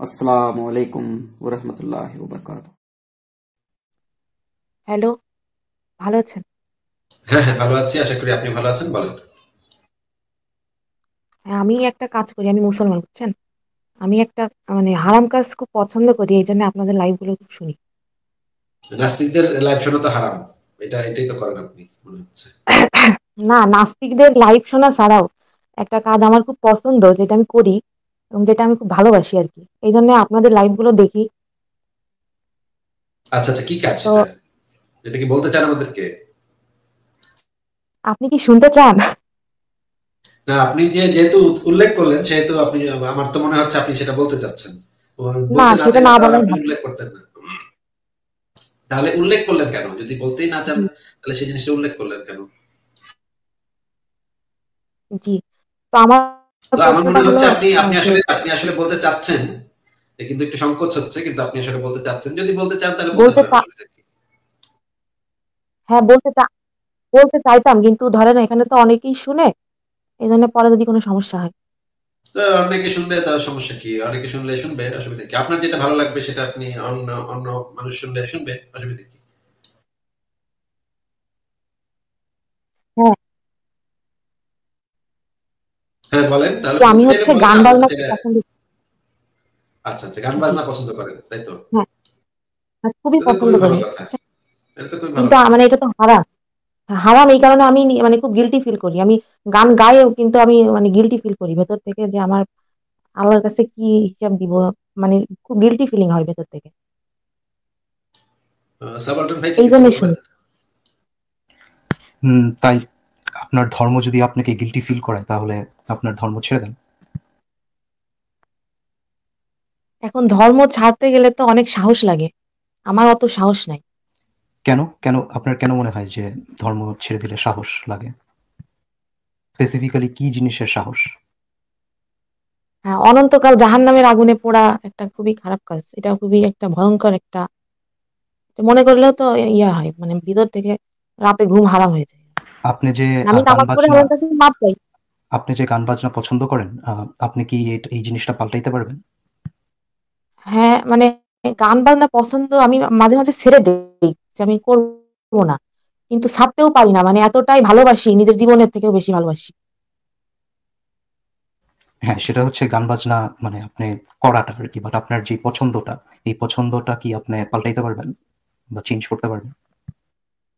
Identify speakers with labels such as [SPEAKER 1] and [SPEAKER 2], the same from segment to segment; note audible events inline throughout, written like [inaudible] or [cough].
[SPEAKER 1] আসসালামু আলাইকুম ওরহমতুল্লাহ ওবরকাত।
[SPEAKER 2] হ্যালো ভালো আছেন?
[SPEAKER 3] হ্যাঁ হ্যাঁ ভালো আছি আশা করি আপনি ভালো আছেন বলেন।
[SPEAKER 2] হ্যাঁ, আমি একটা কাজ করি আমি মুসলমান বুঝছেন? আমি একটা মানে হারাম কাজ খুব পছন্দ করি এই জন্য আপনাদের লাইভগুলো খুব শুনি।
[SPEAKER 3] নাস্তিকদের লাইভ শোনা তো হারাম এটা এটাই তো করেন আপনি মনে হচ্ছে। [coughs]
[SPEAKER 2] না নাস্তিকদের লাইভ শোনা ছাড়াও একটা কাজ আমার খুব পছন্দ যেটা আমি করি এবং যেটা আমি খুব ভালোবাসি আর কি। এই জন্য আপনাদের লাইভগুলো দেখি।
[SPEAKER 3] আচ্ছা আচ্ছা কি কাজ এটা কি বলতে চান আমাদেরকে?
[SPEAKER 2] আপনি কি শুনতে চান?
[SPEAKER 3] না আপনি যে যেহেতু উল্লেখ করলেন সেহেতু আপনি আমার তো মনে হচ্ছে আপনি সেটা বলতে চাচ্ছেন।
[SPEAKER 2] না সেটা না ভালো
[SPEAKER 3] উল্লেখ করতেন না। তাহলে উল্লেখ করলেন কেন? যদি বলতেই না চান তাহলে সেই জিনিসটা উল্লেখ করলেন কেন?
[SPEAKER 2] জি। তো আমার
[SPEAKER 3] তো আমার মনে হচ্ছে আপনি আপনি আসলে আপনি আসলে বলতে চাচ্ছেন কিন্তু একটু সংকোচ হচ্ছে কিন্তু আপনি আসলে বলতে চাচ্ছেন। যদি বলতে চান তাহলে বলতে
[SPEAKER 2] হ্যাঁ বলতে বলতে চাইতাম কিন্তু ধরেন এখানে তো অনেকেই শুনে এই জন্য পরে যদি কোনো সমস্যা হয়।
[SPEAKER 3] অনেকে শুনলে তার সমস্যা কি? অনেকে শুনলে শুনবে অসুবিধা কি? আপনার যেটা ভালো লাগবে সেটা আপনি অন্য অন্য মানুষ শুনলে শুনবে অসুবিধা কি
[SPEAKER 2] হ্যাঁ
[SPEAKER 3] হ্যাঁ বলেন তাহলে
[SPEAKER 2] আমি হচ্ছে গান বাজনা পছন্দ
[SPEAKER 3] আচ্ছা আচ্ছা গান বাজনা পছন্দ করেন তাই তো?
[SPEAKER 2] হ্যাঁ। হ্যাঁ, খুবই পছন্দ করি। কিন্তু মানে এটা তো হারাম। হারাম এই কারণে আমি মানে খুব গিলটি ফিল করি। আমি গান গাইও কিন্তু আমি মানে গিলটি ফিল করি। ভেতর থেকে যে আমার আল্লাহর কাছে কি হিসাব দিব মানে খুব গিলটি ফিলিং হয় ভেতর থেকে। এই জন্য শুনি
[SPEAKER 4] হুম, তাই। আপনার ধর্ম যদি আপনাকে গিলটি ফিল করায় তাহলে আপনার ধর্ম ছেড়ে দেন।
[SPEAKER 2] এখন ধর্ম ছাড়তে গেলে তো অনেক সাহস লাগে। আমার অত সাহস নাই।
[SPEAKER 4] কেন? কেন? আপনার কেন মনে হয় যে ধর্ম ছেড়ে দিলে সাহস লাগে? স্পেসিফিক্যালি কি জিনিসের সাহস?
[SPEAKER 2] হ্যাঁ অনন্তকাল জাহান্নামের আগুনে পোড়া একটা খুবই খারাপ কাজ। এটা খুবই একটা ভয়ঙ্কর একটা মনে করলেও তো ইয়া হয় মানে ভিতর থেকে রাতে ঘুম হারাম হয়ে যায়।
[SPEAKER 4] আপনি যে
[SPEAKER 2] আমি নামাজ পড়ে
[SPEAKER 4] বাজনা
[SPEAKER 2] কাছে মাপ চাই।
[SPEAKER 4] আপনি যে গান বাজনা পছন্দ করেন আপনি কি এই- জিনিসটা পাল্টাইতে পারবেন?
[SPEAKER 2] হ্যাঁ মানে গান বাজনা পছন্দ আমি মাঝে মাঝে ছেড়ে দেই যে আমি করব না। কিন্তু ছাড়তেও পারি না মানে এতটাই ভালোবাসি নিজের জীবনের থেকেও বেশি ভালোবাসি।
[SPEAKER 4] হ্যাঁ সেটা হচ্ছে গান বাজনা মানে আপনি করাটা আর কি বাট আপনার যে পছন্দটা এই পছন্দটা কি আপনি পাল্টাইতে পারবেন বা চেঞ্জ করতে পারবেন?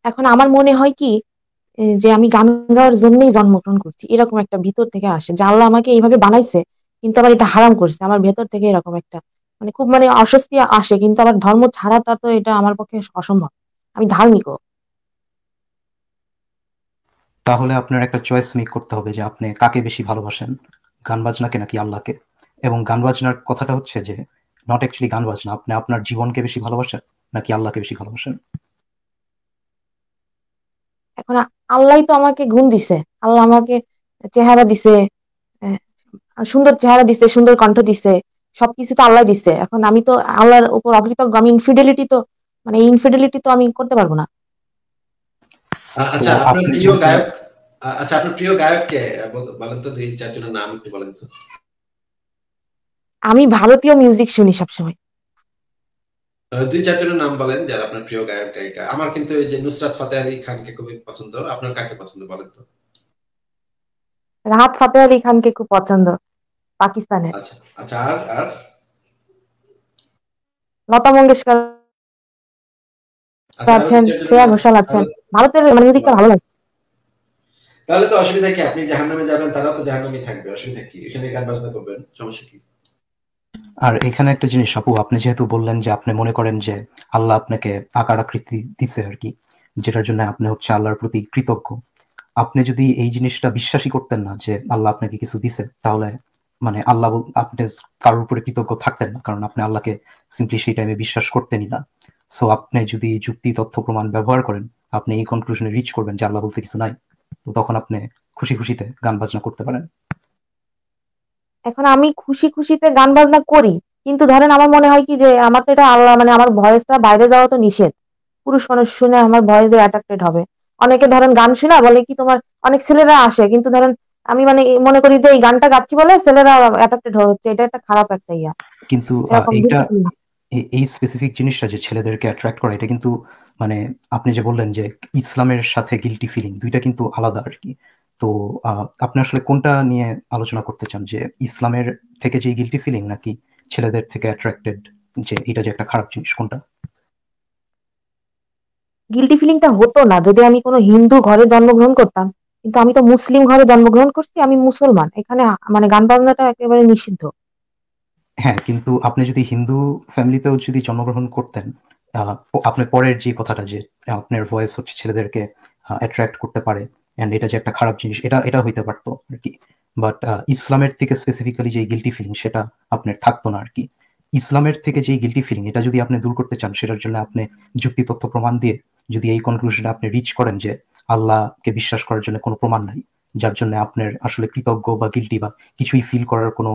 [SPEAKER 2] এখন আমার মনে হয় কি যে আমি গান গাওয়ার জন্যই জন্মগ্রহণ করছি, এরকম একটা ভিতর থেকে আসে, যে আল্লাহ আমাকে এইভাবে বানাইছে, কিন্তু আবার এটা হারাম করছে, আমার ভেতর থেকে এরকম একটা মানে খুব মানে অস্বস্তি আসে, কিন্তু আবার ধর্ম ছাড়াটা তো এটা আমার পক্ষে অসম্ভব, আমি ধার্মিকও।
[SPEAKER 4] তাহলে আপনার একটা চয়েস মেক করতে হবে যে আপনি কাকে বেশি ভালোবাসেন, গান বাজনাকে নাকি আল্লাহকে? এবং গান বাজনার কথাটা হচ্ছে যে নট অ্যাকচুয়ালি গান বাজনা, আপনি আপনার জীবনকে বেশি ভালোবাসেন, নাকি আল্লাহকে বেশি ভালোবাসেন?
[SPEAKER 2] এখন আ- আল্লাহই তো আমাকে গুণ দিছে। আল্লাহ আমাকে চেহারা দিছে আহ, সুন্দর চেহারা দিছে সুন্দর কণ্ঠ দিছে সবকিছু তো আল্লাহ দিছে। এখন আমি তো আল্লাহর উপর অকৃতজ্ঞ আমি ইনফিডেলিটি তো মানে ইনফিডেলিটি তো আমি করতে পারব না।
[SPEAKER 3] আচ্ছা আপনার প্রিয় গায়ক আচ্ছা আপনার প্রিয় গায়ক কে বলেন তো দুই চারজনের নাম একটু বলেন তো।
[SPEAKER 2] আমি ভারতীয় মিউজিক শুনি সবসময়।
[SPEAKER 3] দুই চারজনের নাম বলেন যারা আপনার প্রিয় গায়ক গায়িকা। আমার কিন্তু এই যে নুসরাত ফাতে আলী খানকে খুবই পছন্দ। আপনার কাকে পছন্দ বলেন তো?
[SPEAKER 2] রাহাত ফাতে আলী খানকে খুব পছন্দ পাকিস্তানের।
[SPEAKER 3] আচ্ছা আচ্ছা আর আর?
[SPEAKER 2] লতা মঙ্গেশকর
[SPEAKER 3] আচ্ছা
[SPEAKER 2] আছেন শ্রেয়া ঘোষাল আছেন।
[SPEAKER 3] তাহলে
[SPEAKER 2] ভারতের মানে মিউজিকটা ভালো লাগে।
[SPEAKER 3] তাহলে তো অসুবিধা কি? আপনি জাহান্নামে যাবেন তারাও তো জাহান্নামে থাকবে। অসুবিধা কি? এখানে গান বাজনা করবেন সমস্যা কি?
[SPEAKER 4] আর এখানে একটা জিনিস, আপু, আপনি যেহেতু বললেন যে আপনি মনে করেন যে আল্লাহ আপনাকে আকার আকৃতি দিছে আর কি, যেটার জন্য আপনি হচ্ছে আল্লাহর প্রতি কৃতজ্ঞ। আপনি যদি এই জিনিসটা বিশ্বাসই করতেন না যে আল্লাহ আপনাকে কিছু দিছে, তাহলে মানে আল্লাহ আপনি কারোর উপরে কৃতজ্ঞ থাকতেন না, কারণ আপনি আল্লাহকে সিম্পলি সেই টাইমে বিশ্বাস করতেনই না। সো আপনি যদি যুক্তি, তথ্য, প্রমাণ ব্যবহার করেন, আপনি এই কনক্লুশনে রিচ করবেন যে আল্লাহ বলতে কিছু নাই। তো তখন আপনি খুশি খুশিতে গান বাজনা করতে পারেন।
[SPEAKER 2] এখন আমি খুশি খুশিতে গান বাজনা করি কিন্তু ধরেন আমার মনে হয় কি যে আমার তো এটা আল্লাহ মানে আমার ভয়েসটা বাইরে যাওয়া তো নিষেধ। পুরুষ মানুষ শুনে আমার ভয়েস অ্যাট্রাক্টেড হবে। অনেকে ধরেন গান শোনা বলে কি তোমার অনেক ছেলেরা আসে কিন্তু ধরেন আমি মানে মনে করি যে এই গানটা গাচ্ছি বলে ছেলেরা অ্যাট্রাক্টেড হচ্ছে এটা একটা খারাপ একটা ইয়া।
[SPEAKER 4] কিন্তু এইটা এই স্পেসিফিক জিনিসটা যে ছেলেদেরকে অ্যাট্রাক্ট করে এটা কিন্তু মানে আপনি যে বললেন যে ইসলামের সাথে গিলটি ফিলিং দুইটা কিন্তু আলাদা আর কি। তো আহ, আপনি আসলে কোনটা নিয়ে আলোচনা করতে চান? যে ইসলামের থেকে যে গিলটি ফিলিং নাকি ছেলেদের থেকে অ্যাট্রাক্টেড যে এটা যে একটা খারাপ জিনিস কোনটা?
[SPEAKER 2] গিলটি ফিলিংটা হতো না যদি আমি কোনো হিন্দু ঘরে জন্মগ্রহণ করতাম কিন্তু আমি তো মুসলিম ঘরে জন্মগ্রহণ করছি আমি মুসলমান। এখানে মানে গান বাজনাটা একেবারে নিষিদ্ধ।
[SPEAKER 4] হ্যাঁ কিন্তু আপনি যদি হিন্দু ফ্যামিলিতেও যদি জন্মগ্রহণ করতেন আপনি পরের যে কথাটা যে আপনার ভয়েস হচ্ছে ছেলেদেরকে অ্যাট্রাক্ট করতে পারে এন্ড এটা যে একটা খারাপ জিনিস, এটা এটা হইতে পারতো আর কি। বাট ইসলামের থেকে স্পেসিফিক্যালি যে গিলটি ফিলিং সেটা আপনার থাকতো না আর কি। ইসলামের থেকে যে গিলটি ফিলিং এটা যদি আপনি দূর করতে চান, সেটার জন্য আপনি যুক্তি তথ্য প্রমাণ দিয়ে যদি এই কনক্লুশনে আপনি রিচ করেন যে আল্লাহকে বিশ্বাস করার জন্য কোনো প্রমাণ নাই, যার জন্য আপনার আসলে কৃতজ্ঞ বা গিলটি বা কিছুই ফিল করার কোনো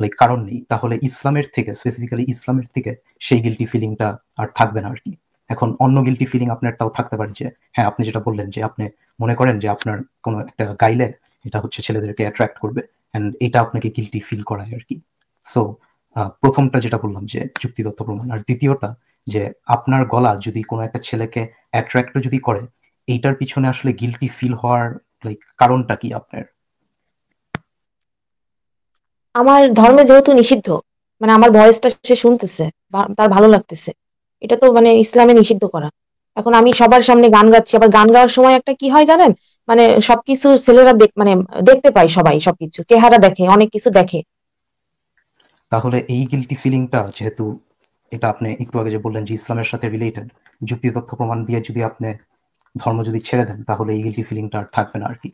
[SPEAKER 4] লাইক কারণ নেই, তাহলে ইসলামের থেকে স্পেসিফিক্যালি ইসলামের থেকে সেই গিলটি ফিলিংটা আর থাকবে না আর কি। এখন অন্য গিলটি ফিলিং আপনার তাও থাকতে পারে যে হ্যাঁ আপনি যেটা বললেন যে, আপনি মনে করেন যে আপনার কোনো একটা গাইলে এটা হচ্ছে ছেলেদেরকে অ্যাট্রাক্ট করবে এন্ড এটা আপনাকে গিলটি ফিল করায় আর কি। সো প্রথমটা যেটা বললাম যে যুক্তিদত্ত প্রমাণ। আর দ্বিতীয়টা যে, আপনার গলা যদি কোনো একটা ছেলেকে অ্যাট্রাক্ট যদি করে, এইটার পিছনে আসলে গিলটি ফিল হওয়ার লাইক কারণটা কি আপনার?
[SPEAKER 2] আমার ধর্মে যেহেতু নিষিদ্ধ মানে আমার ভয়েসটা সে শুনতেছে তার ভালো লাগতেছে। এটা তো মানে ইসলামে নিষিদ্ধ করা। এখন আমি সবার সামনে গান গাচ্ছি আবার গান গাওয়ার সময় একটা কি হয় জানেন? মানে সবকিছু ছেলেরা দেখ মানে দেখতে পায় সবাই সবকিছু চেহারা দেখে অনেক কিছু দেখে।
[SPEAKER 4] তাহলে এই গিলটি ফিলিংটা যেহেতু এটা আপনি একটু আগে যে বললেন যে ইসলামের সাথে রিলেটেড যুক্তি তথ্য প্রমাণ দিয়ে যদি আপনি ধর্ম যদি ছেড়ে দেন তাহলে এই গিলটি ফিলিংটা আর থাকবে না আর কি।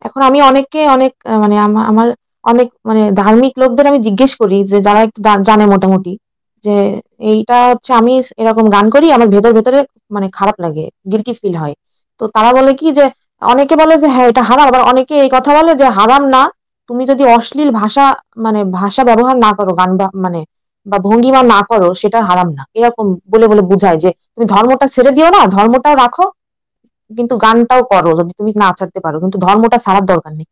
[SPEAKER 2] এখন আমি অনেককে অনেক মানে আমা- আমার অনেক মানে ধার্মিক লোকদের আমি জিজ্ঞেস করি যে যারা একটু জানে মোটামুটি। যে এইটা হচ্ছে আমি এরকম গান করি, আমার ভেতর ভেতরে মানে খারাপ লাগে গিলটি ফিল হয়। তো তারা বলে কি যে, অনেকে বলে যে হ্যাঁ এটা হারাম। আবার অনেকে এই কথা বলে যে, হারাম না। তুমি যদি অশ্লীল ভাষা মানে ভাষা ব্যবহার না করো, গান মানে বা ভঙ্গিমা না করো, সেটা হারাম না। এরকম বলে বলে বুঝায় যে, তুমি ধর্মটা ছেড়ে দিও না, ধর্মটাও রাখো, কিন্তু গানটাও করো, যদি তুমি না ছাড়তে পারো, কিন্তু ধর্মটা ছাড়ার দরকার নেই।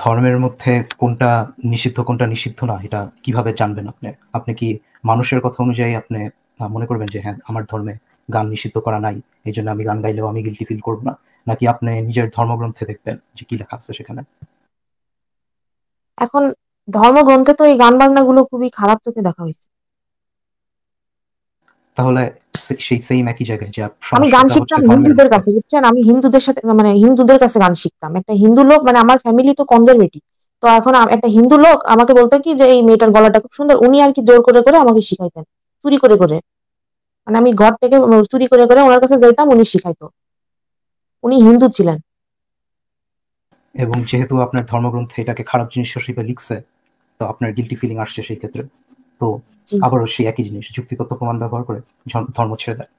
[SPEAKER 4] ধর্মের মধ্যে কোনটা নিষিদ্ধ কোনটা নিষিদ্ধ না, এটা কীভাবে জানবেন আপনি? আপনি কি মানুষের কথা অনুযায়ী আপনি মনে করবেন যে হ্যাঁ আমার ধর্মে গান নিষিদ্ধ করা নাই, এই জন্য আমি গান গাইলেও আমি গিলটি ফিল করব না? নাকি আপনি নিজের ধর্মগ্রন্থে দেখবেন যে, কি লেখা আছে সেখানে?
[SPEAKER 2] এখন ধর্মগ্রন্থে তো এই গান বাজনা গুলো খুবই খারাপ চোখে দেখা হয়েছে।
[SPEAKER 4] তাহলে সেই সেম একই জায়গায় যে
[SPEAKER 2] আমি গান শিখতাম হিন্দুদের কাছে বুঝছেন? আমি হিন্দুদের সাথে মানে হিন্দুদের কাছে গান শিখতাম। একটা হিন্দু লোক মানে আমার ফ্যামিলি তো কনজারভেটিভ তো এখন একটা হিন্দু লোক আমাকে বলতো কি যে এই মেয়েটার গলাটা খুব সুন্দর। উনি আর কি জোর করে করে আমাকে শিখাইতেন চুরি করে করে। মানে আমি ঘর থেকে চুরি করে করে ওনার কাছে যাইতাম উনি শিখাইতো। উনি হিন্দু ছিলেন।
[SPEAKER 4] এবং যেহেতু আপনার ধর্মগ্রন্থে এটাকে খারাপ জিনিস হিসেবে লিখছে তো আপনার গিলটি ফিলিং আসছে সেই ক্ষেত্রে। তো। আবারও সেই একই জিনিস যুক্তিতত্ত্ব প্রমাণ ব্যবহার করে ধর্ম ছেড়ে দেয়।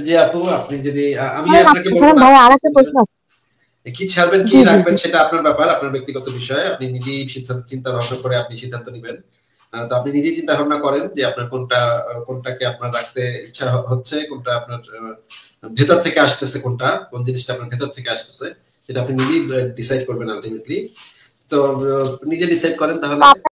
[SPEAKER 3] যে আপু আপনি যদি আমি আপনাকে বলব
[SPEAKER 2] শোনেন
[SPEAKER 3] না,
[SPEAKER 2] ভাই আরেকটা প্রশ্ন আছে।
[SPEAKER 3] কি ছাড়বেন কি
[SPEAKER 2] জি, জি,
[SPEAKER 3] রাখবেন সেটা আপনার ব্যাপার আপনার ব্যক্তিগত বিষয়। আপনি নিজেই সিদ্ধান্ত চিন্তা ভাবনা করে আপনি সিদ্ধান্ত নেবেন। আহ, তো আপনি নিজেই চিন্তা ভাবনা করেন যে আপনার কোনটা কোনটাকে আপনার রাখতে ইচ্ছা হচ্ছে কোনটা আপনার আহ, ভেতর থেকে আসতেছে কোনটা কোন জিনিসটা আপনার ভেতর থেকে আসতেছে। সেটা আপনি নিজেই ডিসাইড করবেন আলটিমেটলি তো নিজে ডিসাইড করেন তাহলে।